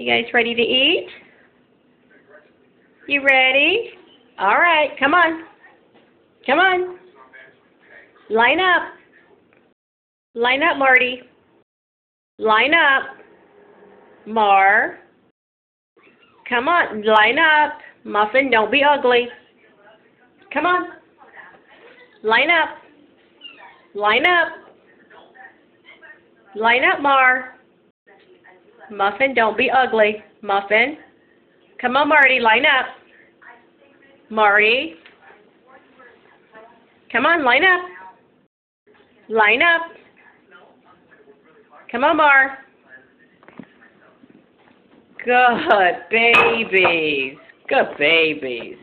You guys ready to eat? You ready? All right, come on. Come on. Line up. Line up, Marty. Line up. Mar. Come on, line up. Muffin, don't be ugly. Come on. Line up. Line up. Line up, Mar. Muffin, don't be ugly. Muffin. Come on, Marty, line up. Marty. Come on, line up. Line up. Come on, Mar. Good babies. Good babies.